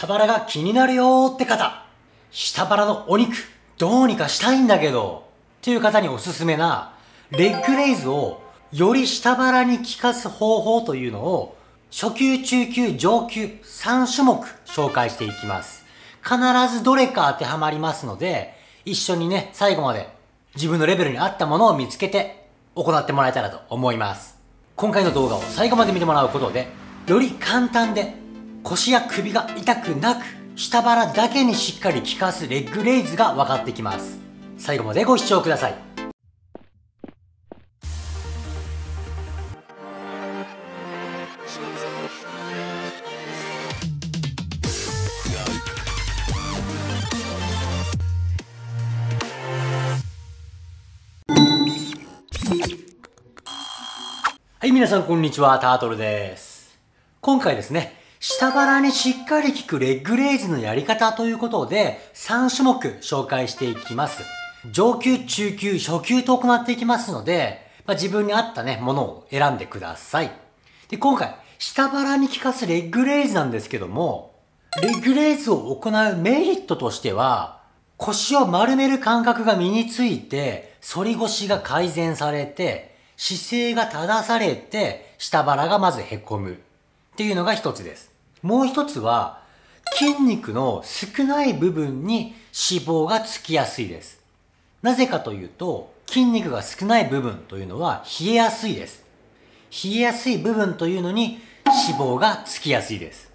下腹が気になるよーって方、下腹のお肉、どうにかしたいんだけど、っていう方におすすめな、レッグレイズをより下腹に効かす方法というのを、初級、中級、上級3種目紹介していきます。必ずどれか当てはまりますので、一緒にね、最後まで自分のレベルに合ったものを見つけて行ってもらえたらと思います。今回の動画を最後まで見てもらうことで、より簡単で腰や首が痛くなく、下腹だけにしっかり効かすレッグレイズが分かってきます。最後までご視聴ください。はい、皆さんこんにちは、タートルです。今回ですね、下腹にしっかり効くレッグレイズのやり方ということで、3種目紹介していきます。上級、中級、初級と行っていきますので、まあ、自分に合ったね、ものを選んでください。で、今回、下腹に効かすレッグレイズなんですけども、レッグレイズを行うメリットとしては、腰を丸める感覚が身について、反り腰が改善されて、姿勢が正されて、下腹がまず凹む。っていうのが一つです。もう一つは、筋肉の少ない部分に脂肪がつきやすいです。なぜかというと、筋肉が少ない部分というのは冷えやすいです。冷えやすい部分というのに脂肪がつきやすいです。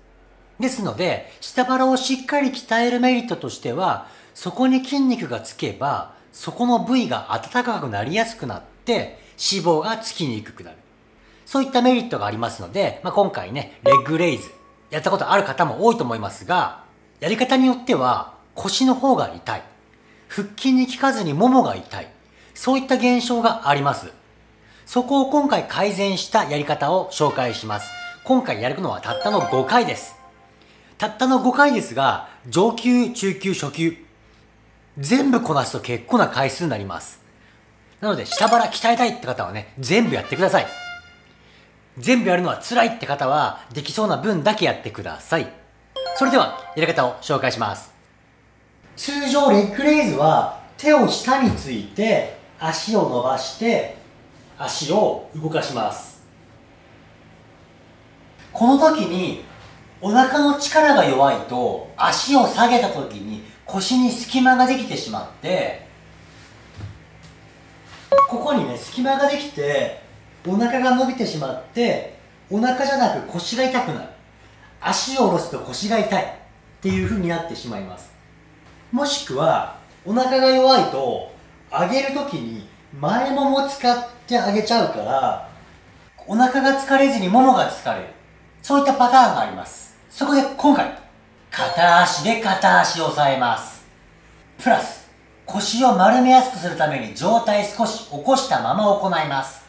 ですので、下腹をしっかり鍛えるメリットとしては、そこに筋肉がつけば、そこの部位が暖かくなりやすくなって、脂肪がつきにくくなる。そういったメリットがありますので、まあ、今回ね、レッグレイズ、やったことある方も多いと思いますが、やり方によっては腰の方が痛い。腹筋に効かずにももが痛い。そういった現象があります。そこを今回改善したやり方を紹介します。今回やるのはたったの5回です。たったの5回ですが、上級、中級、初級、全部こなすと結構な回数になります。なので、下腹鍛えたいって方はね、全部やってください。全部やるのは辛いって方は、できそうな分だけやってください。それでは、やり方を紹介します。通常、レッグレイズは、手を下について、足を伸ばして、足を動かします。この時に、お腹の力が弱いと、足を下げた時に腰に隙間ができてしまって、ここにね隙間ができてお腹が伸びてしまってお腹じゃなく腰が痛くなる。足を下ろすと腰が痛い。っていう風になってしまいます。もしくはお腹が弱いと上げる時に前もも使って上げちゃうからお腹が疲れずにももが疲れる。そういったパターンがあります。そこで今回片足で片足を押さえます。プラス腰を丸めやすくするために上体少し起こしたまま行います。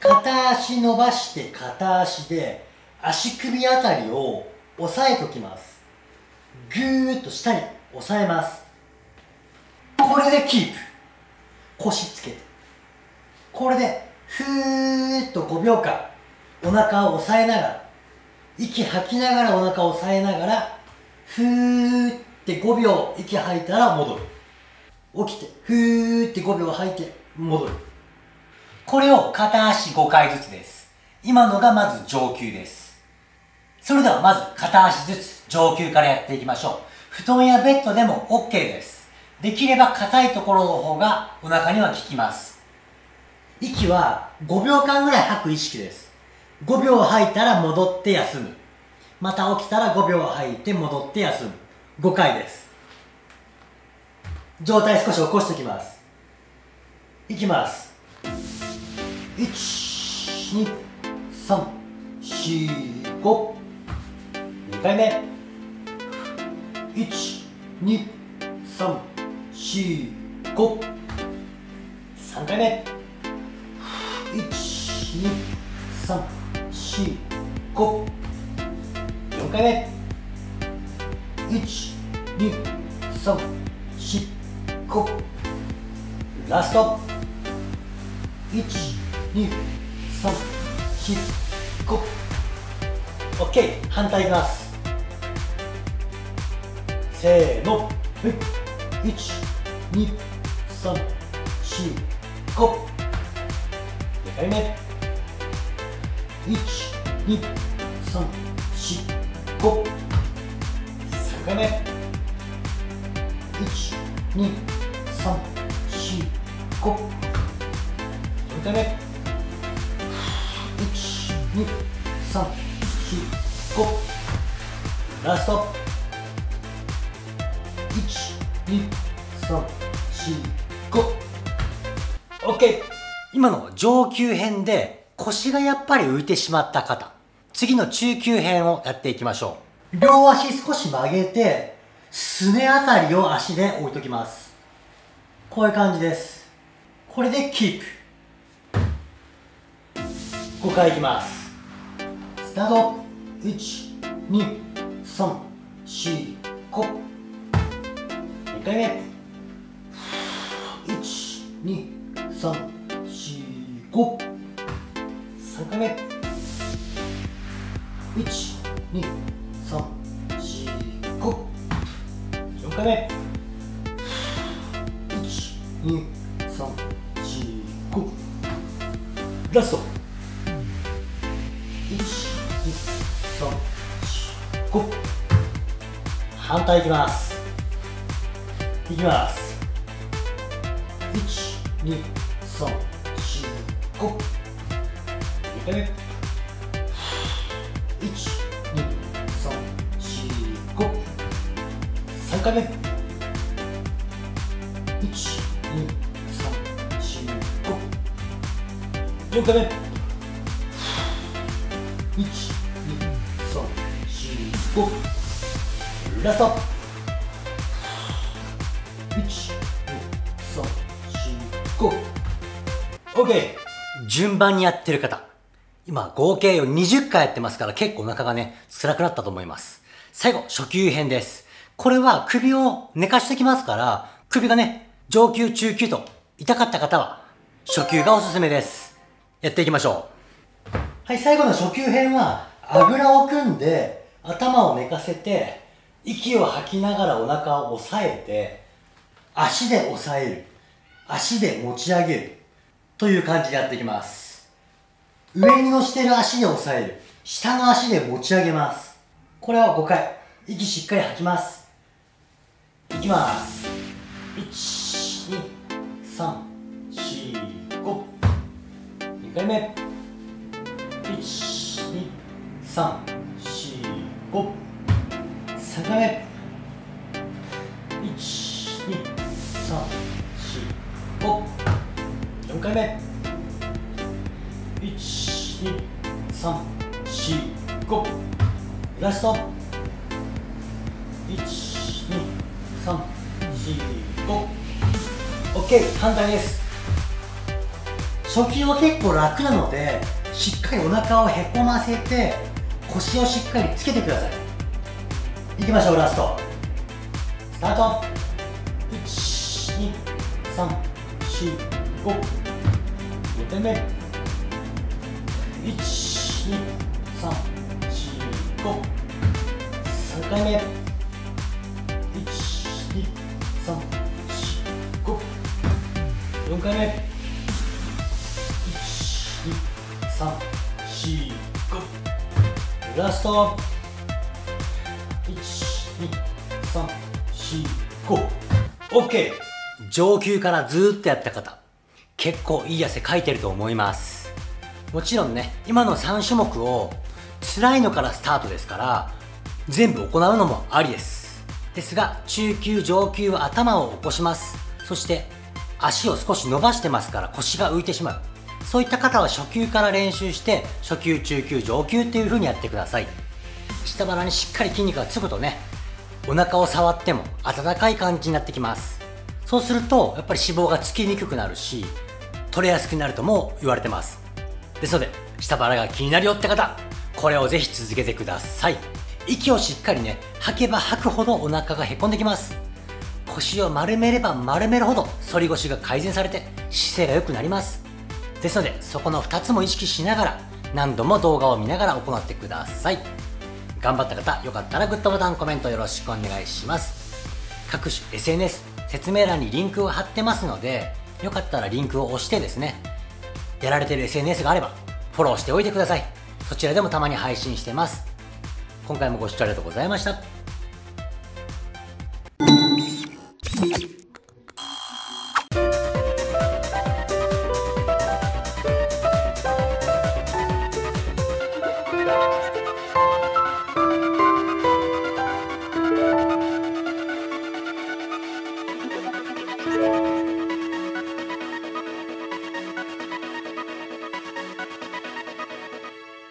片足伸ばして片足で足首あたりを押さえときます。ぐーっと下に押さえます。これでキープ。腰つけて。これでふーっと5秒間お腹を押さえながら息吐きながらお腹を押さえながらふーって5秒息吐いたら戻る。起きてふーって5秒吐いて戻る。これを片足5回ずつです。今のがまず上級です。それではまず片足ずつ上級からやっていきましょう。布団やベッドでも OK です。できれば硬いところの方がお腹には効きます。息は5秒間ぐらい吐く意識です。5秒吐いたら戻って休む。また起きたら5秒吐いて戻って休む。5回です。上体少し起こしておきます。いきます。12345 2回目。12345 3回目。12345 4回目。12345こラスト。12345 OK 反対いきます。せーの。はい1 2 3 4 5 2回目。1 2 3 4 5 3回目。1 2 3 4 5 4回目。1 2 3 4 5ラスト。1 2 3 4 5 OK 今の上級編で腰がやっぱり浮いてしまった方。次の中級編をやっていきましょう。両足少し曲げてすねあたりを足で置いときます。こういう感じです。これでキープ。5回いきます。スタート。1 2 3 4 5 2回目。1 2 3 4 5 3回目。1 2 3 4 5 4回目。1 2 3 4 5ラスト反対いきます。いきます。1 2 3 4 5 2回目1 2 3 4 5 3回目1ラスト。1 2 3 4 5 OK 順番にやってる方。今合計を20回やってますから結構お腹がね辛くなったと思います。最後初級編です。これは首を寝かしてきますから首がね上級中級と痛かった方は初級がおすすめです。やっていきましょう。はい最後の初級編はあぐらを組んで頭を寝かせて息を吐きながらお腹を押さえて、足で押さえる。足で持ち上げる。という感じでやっていきます。上に乗してる足で押さえる。下の足で持ち上げます。これは5回。息しっかり吐きます。いきます。1、2、3、4、5。2回目。1、2、3、4、5。定め。123454回目。12345ラスト。12345OK 反対です。初球は結構楽なのでしっかりお腹をへこませて腰をしっかりつけてください。いきましょうラスト。スタート。12345 5点目12345 3回目12345回目12345ラスト。345OK 上級からずっとやった方結構いい汗かいてると思いますもちろんね今の3種目を辛いのからスタートですから全部行うのもありですですが中級上級は頭を起こしますそして足を少し伸ばしてますから腰が浮いてしまうそういった方は初級から練習して初級中級上級っていう風にやってください下腹にしっかり筋肉がつくとねお腹を触っても温かい感じになってきます。そうするとやっぱり脂肪がつきにくくなるし取れやすくなるとも言われてます。ですので下腹が気になるよって方これをぜひ続けてください。息をしっかりね吐けば吐くほどお腹がへこんできます。腰を丸めれば丸めるほど反り腰が改善されて姿勢が良くなります。ですのでそこの2つも意識しながら何度も動画を見ながら行ってください。頑張った方よかったらグッドボタンコメントよろしくお願いします。各種 SNS 説明欄にリンクを貼ってますのでよかったらリンクを押してですねやられてる SNS があればフォローしておいてください。そちらでもたまに配信してます。今回もご視聴ありがとうございました。